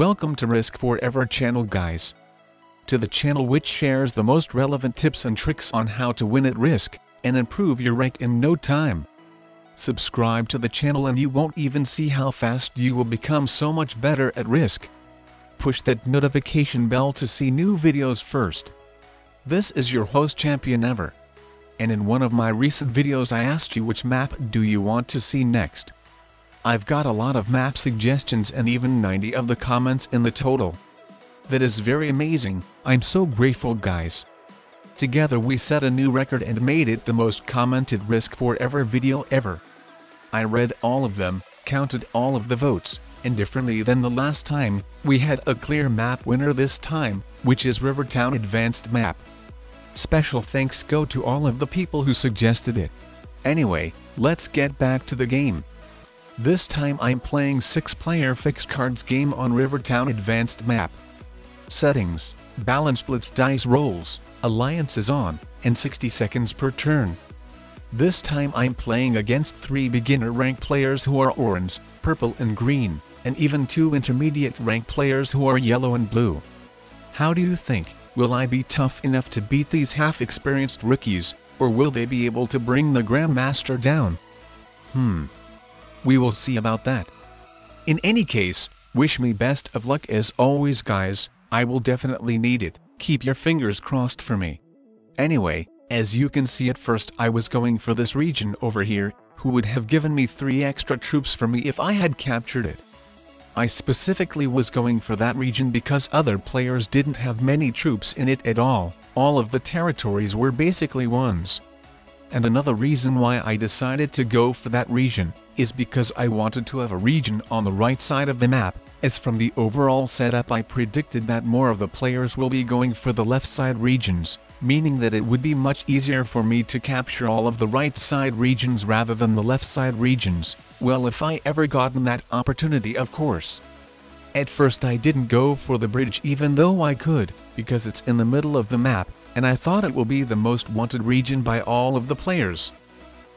Welcome to Risk Forever channel guys. To the channel which shares the most relevant tips and tricks on how to win at Risk, and improve your rank in no time. Subscribe to the channel and you won't even see how fast you will become so much better at Risk. Push that notification bell to see new videos first. This is your host champion ever. And in one of my recent videos I asked you which map do you want to see next. I've got a lot of map suggestions and even 90 of the comments in the total. That is very amazing, I'm so grateful guys. Together we set a new record and made it the most commented Risk Forever video ever. I read all of them, counted all of the votes, and differently than the last time, we had a clear map winner this time, which is Rivertown Advanced Map. Special thanks go to all of the people who suggested it. Anyway, let's get back to the game. This time I'm playing 6-player fixed cards game on Rivertown Advanced Map. Settings, balance blitz dice rolls, alliances on, and 60 seconds per turn. This time I'm playing against 3 beginner rank players who are orange, purple and green, and even 2 intermediate rank players who are yellow and blue. How do you think, will I be tough enough to beat these half-experienced rookies, or will they be able to bring the Grandmaster down? Hmm. We will see about that. In any case, wish me best of luck as always guys, I will definitely need it, keep your fingers crossed for me. Anyway, as you can see at first I was going for this region over here, who would have given me 3 extra troops for me if I had captured it. I specifically was going for that region because other players didn't have many troops in it at all, all of the territories were basically ones. And another reason why I decided to go for that region, is because I wanted to have a region on the right side of the map, as from the overall setup I predicted that more of the players will be going for the left side regions, meaning that it would be much easier for me to capture all of the right side regions rather than the left side regions, well if I ever gotten that opportunity of course. At first I didn't go for the bridge even though I could, because it's in the middle of the map, and I thought it will be the most wanted region by all of the players.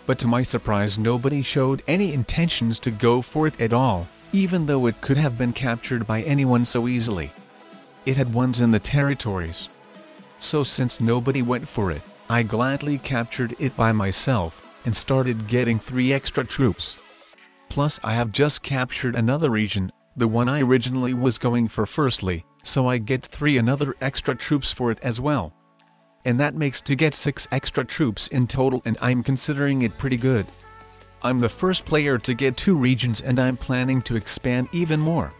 But to my surprise nobody showed any intentions to go for it at all, even though it could have been captured by anyone so easily. It had ones in the territories. So since nobody went for it, I gladly captured it by myself, and started getting three extra troops. Plus I have just captured another region, the one I originally was going for firstly, so I get three another extra troops for it as well and that makes to get 6 extra troops in total and I'm considering it pretty good. I'm the first player to get 2 regions and I'm planning to expand even more.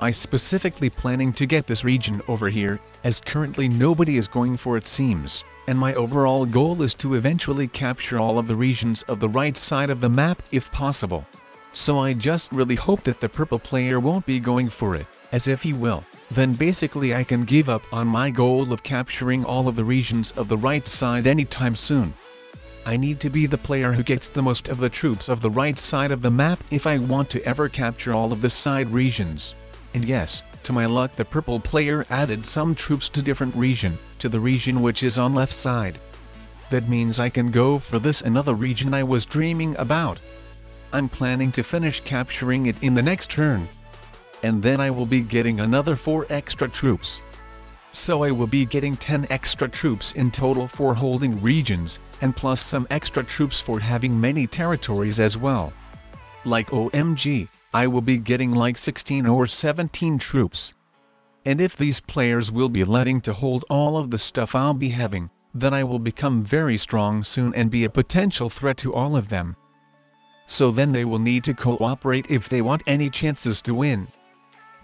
I specifically planning to get this region over here, as currently nobody is going for it seems, and my overall goal is to eventually capture all of the regions of the right side of the map if possible. So I just really hope that the purple player won't be going for it, as if he will then basically I can give up on my goal of capturing all of the regions of the right side anytime soon. I need to be the player who gets the most of the troops of the right side of the map if I want to ever capture all of the side regions. And yes, to my luck the purple player added some troops to different region, to the region which is on left side. That means I can go for this another region I was dreaming about. I'm planning to finish capturing it in the next turn and then I will be getting another 4 extra troops. So I will be getting 10 extra troops in total for holding regions, and plus some extra troops for having many territories as well. Like OMG, I will be getting like 16 or 17 troops. And if these players will be letting to hold all of the stuff I'll be having, then I will become very strong soon and be a potential threat to all of them. So then they will need to cooperate if they want any chances to win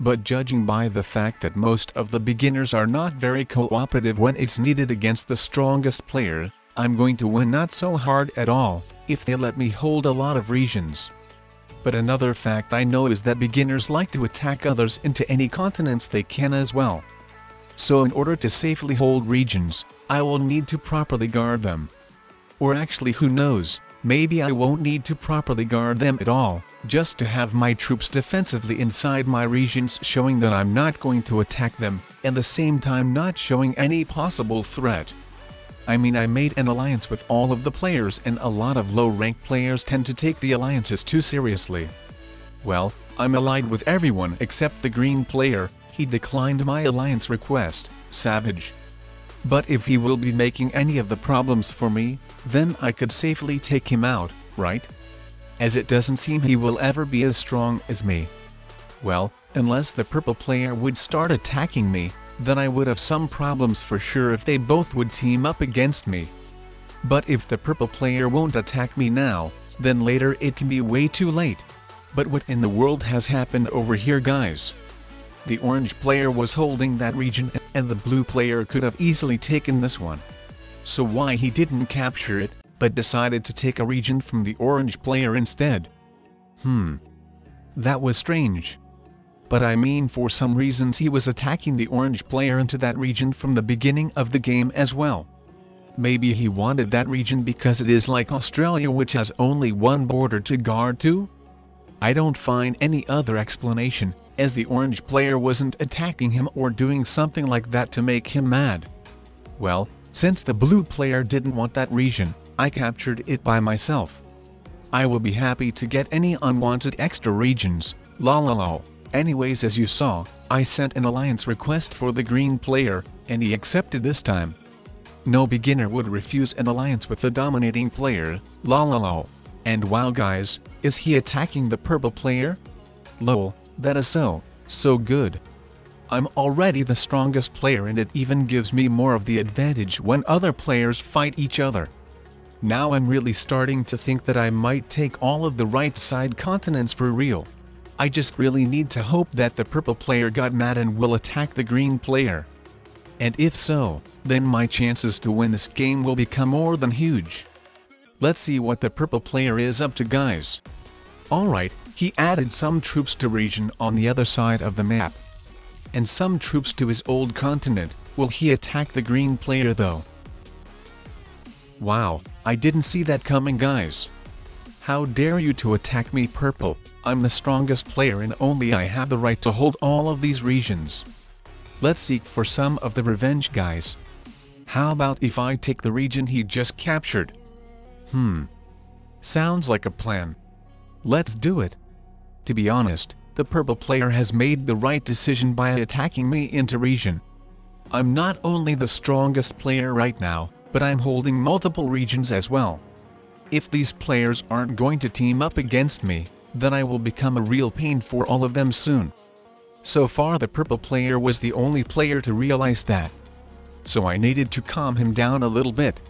but judging by the fact that most of the beginners are not very cooperative when it's needed against the strongest player, I'm going to win not so hard at all, if they let me hold a lot of regions. But another fact I know is that beginners like to attack others into any continents they can as well. So in order to safely hold regions, I will need to properly guard them. Or actually who knows, maybe I won't need to properly guard them at all, just to have my troops defensively inside my regions showing that I'm not going to attack them, and the same time not showing any possible threat. I mean I made an alliance with all of the players and a lot of low rank players tend to take the alliances too seriously. Well, I'm allied with everyone except the green player, he declined my alliance request, savage. But if he will be making any of the problems for me, then I could safely take him out, right? As it doesn't seem he will ever be as strong as me. Well, unless the purple player would start attacking me, then I would have some problems for sure if they both would team up against me. But if the purple player won't attack me now, then later it can be way too late. But what in the world has happened over here guys? The orange player was holding that region and the blue player could have easily taken this one. So why he didn't capture it, but decided to take a region from the orange player instead? Hmm. That was strange. But I mean for some reasons he was attacking the orange player into that region from the beginning of the game as well. Maybe he wanted that region because it is like Australia which has only one border to guard to? I don't find any other explanation, as the orange player wasn't attacking him or doing something like that to make him mad. Well, since the blue player didn't want that region, I captured it by myself. I will be happy to get any unwanted extra regions, la la la. Anyways as you saw, I sent an alliance request for the green player, and he accepted this time. No beginner would refuse an alliance with the dominating player, la la la. And wow guys, is he attacking the purple player? Lol. That is so, so good. I'm already the strongest player and it even gives me more of the advantage when other players fight each other. Now I'm really starting to think that I might take all of the right side continents for real. I just really need to hope that the purple player got mad and will attack the green player. And if so, then my chances to win this game will become more than huge. Let's see what the purple player is up to guys. Alright, he added some troops to region on the other side of the map. And some troops to his old continent, will he attack the green player though? Wow, I didn't see that coming guys. How dare you to attack me purple, I'm the strongest player and only I have the right to hold all of these regions. Let's seek for some of the revenge guys. How about if I take the region he just captured? Hmm. Sounds like a plan. Let's do it. To be honest, the purple player has made the right decision by attacking me into region. I'm not only the strongest player right now, but I'm holding multiple regions as well. If these players aren't going to team up against me, then I will become a real pain for all of them soon. So far the purple player was the only player to realize that. So I needed to calm him down a little bit.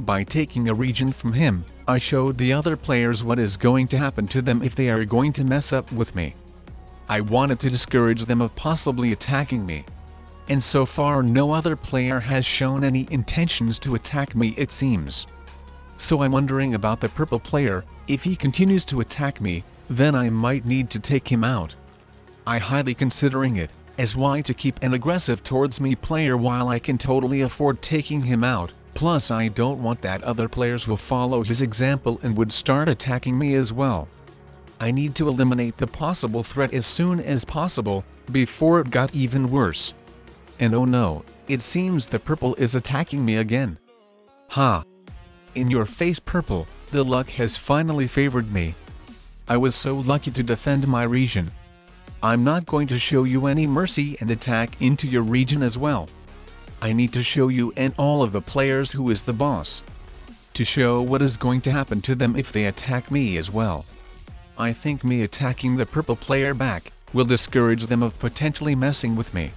By taking a region from him, I showed the other players what is going to happen to them if they are going to mess up with me. I wanted to discourage them of possibly attacking me. And so far no other player has shown any intentions to attack me it seems. So I'm wondering about the purple player, if he continues to attack me, then I might need to take him out. I highly considering it, as why to keep an aggressive towards me player while I can totally afford taking him out. Plus I don't want that other players will follow his example and would start attacking me as well. I need to eliminate the possible threat as soon as possible, before it got even worse. And oh no, it seems the purple is attacking me again. Ha! In your face purple, the luck has finally favored me. I was so lucky to defend my region. I'm not going to show you any mercy and attack into your region as well. I need to show you and all of the players who is the boss. To show what is going to happen to them if they attack me as well. I think me attacking the purple player back, will discourage them of potentially messing with me.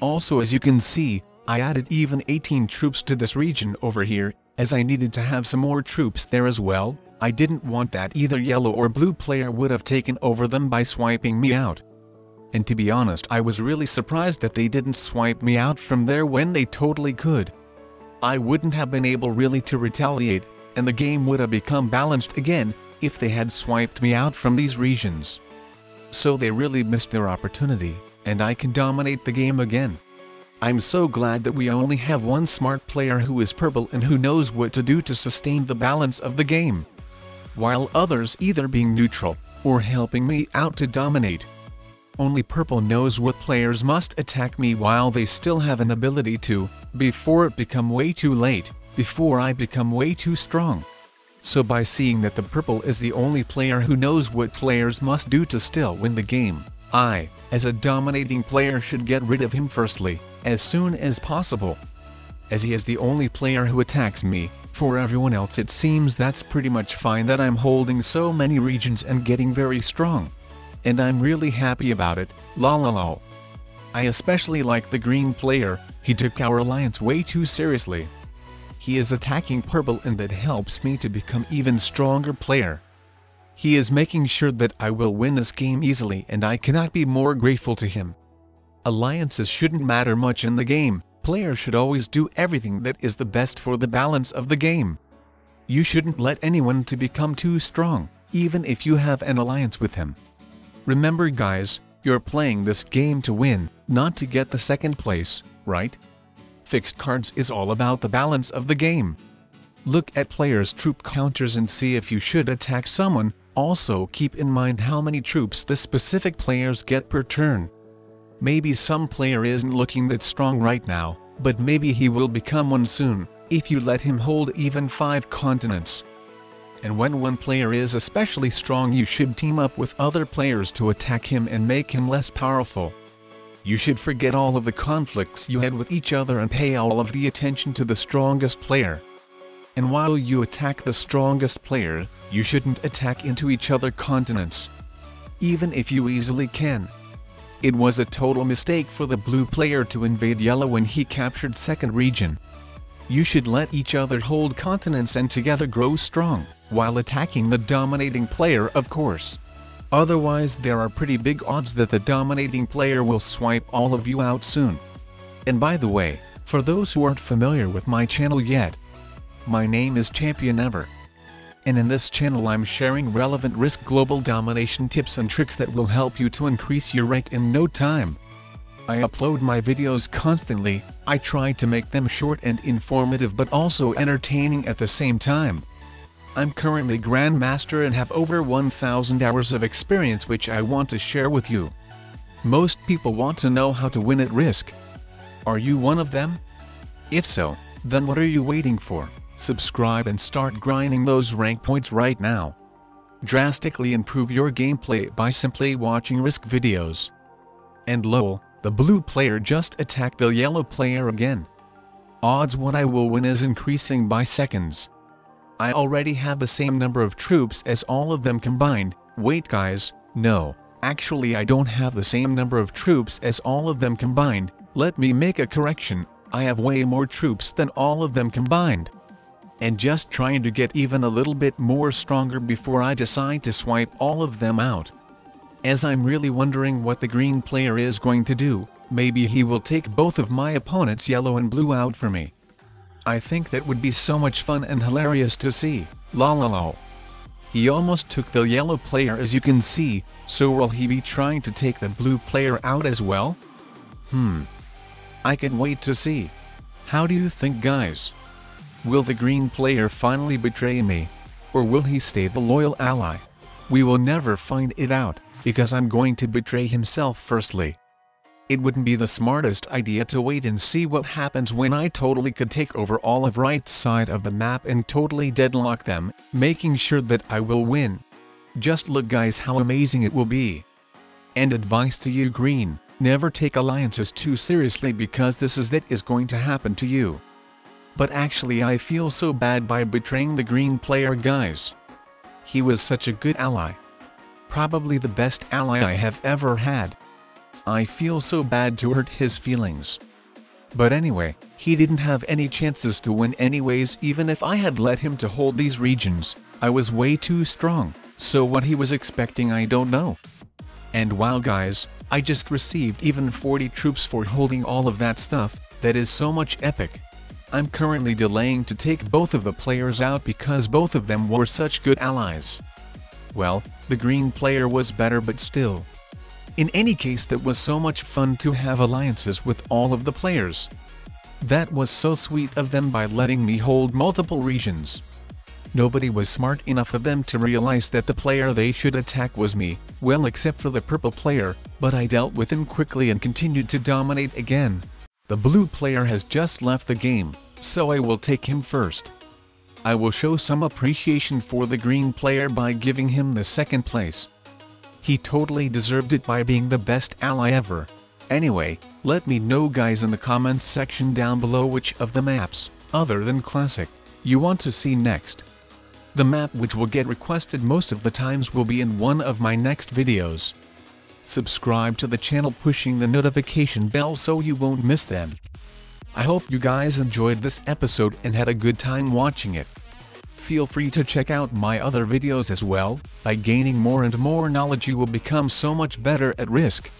Also as you can see, I added even 18 troops to this region over here, as I needed to have some more troops there as well, I didn't want that either yellow or blue player would have taken over them by swiping me out and to be honest I was really surprised that they didn't swipe me out from there when they totally could. I wouldn't have been able really to retaliate, and the game would have become balanced again, if they had swiped me out from these regions. So they really missed their opportunity, and I can dominate the game again. I'm so glad that we only have one smart player who is purple and who knows what to do to sustain the balance of the game. While others either being neutral, or helping me out to dominate. Only purple knows what players must attack me while they still have an ability to, before it become way too late, before I become way too strong. so by seeing that the purple is the only player who knows what players must do to still win the game, I, as a dominating player should get rid of him firstly, as soon as possible. As he is the only player who attacks me, for everyone else it seems that's pretty much fine that I'm holding so many regions and getting very strong. And I'm really happy about it, la la la. I especially like the green player, he took our alliance way too seriously. He is attacking purple and that helps me to become even stronger player. He is making sure that I will win this game easily and I cannot be more grateful to him. Alliances shouldn't matter much in the game, Players should always do everything that is the best for the balance of the game. You shouldn't let anyone to become too strong, even if you have an alliance with him. Remember guys, you're playing this game to win, not to get the second place, right? Fixed cards is all about the balance of the game. Look at players' troop counters and see if you should attack someone, also keep in mind how many troops the specific players get per turn. Maybe some player isn't looking that strong right now, but maybe he will become one soon, if you let him hold even 5 continents. And when one player is especially strong you should team up with other players to attack him and make him less powerful. You should forget all of the conflicts you had with each other and pay all of the attention to the strongest player. And while you attack the strongest player, you shouldn't attack into each other continents. Even if you easily can. It was a total mistake for the blue player to invade yellow when he captured second region. You should let each other hold continents and together grow strong, while attacking the dominating player of course. Otherwise there are pretty big odds that the dominating player will swipe all of you out soon. And by the way, for those who aren't familiar with my channel yet, my name is Champion Ever and in this channel I'm sharing relevant risk global domination tips and tricks that will help you to increase your rank in no time. I upload my videos constantly, I try to make them short and informative but also entertaining at the same time. I'm currently Grandmaster and have over 1000 hours of experience which I want to share with you. Most people want to know how to win at risk. Are you one of them? If so, then what are you waiting for? subscribe and start grinding those rank points right now. Drastically improve your gameplay by simply watching risk videos. And lol, the blue player just attacked the yellow player again. Odds what I will win is increasing by seconds. I already have the same number of troops as all of them combined, wait guys, no, actually I don't have the same number of troops as all of them combined, let me make a correction, I have way more troops than all of them combined and just trying to get even a little bit more stronger before I decide to swipe all of them out. As I'm really wondering what the green player is going to do, maybe he will take both of my opponents yellow and blue out for me. I think that would be so much fun and hilarious to see, la. He almost took the yellow player as you can see, so will he be trying to take the blue player out as well? Hmm. I can wait to see. How do you think guys? Will the green player finally betray me? Or will he stay the loyal ally? We will never find it out, because I'm going to betray himself firstly. It wouldn't be the smartest idea to wait and see what happens when I totally could take over all of right side of the map and totally deadlock them, making sure that I will win. Just look guys how amazing it will be. And advice to you green, never take alliances too seriously because this is that is going to happen to you. But actually I feel so bad by betraying the green player guys. He was such a good ally. Probably the best ally I have ever had. I feel so bad to hurt his feelings. But anyway, he didn't have any chances to win anyways even if I had let him to hold these regions, I was way too strong, so what he was expecting I don't know. And wow guys, I just received even 40 troops for holding all of that stuff, that is so much epic. I'm currently delaying to take both of the players out because both of them were such good allies. Well, the green player was better but still. In any case that was so much fun to have alliances with all of the players. That was so sweet of them by letting me hold multiple regions. Nobody was smart enough of them to realize that the player they should attack was me, well except for the purple player, but I dealt with him quickly and continued to dominate again. The blue player has just left the game, so I will take him first. I will show some appreciation for the green player by giving him the second place. He totally deserved it by being the best ally ever. Anyway, let me know guys in the comments section down below which of the maps, other than Classic, you want to see next. The map which will get requested most of the times will be in one of my next videos. Subscribe to the channel pushing the notification bell so you won't miss them. I hope you guys enjoyed this episode and had a good time watching it. Feel free to check out my other videos as well, by gaining more and more knowledge you will become so much better at Risk.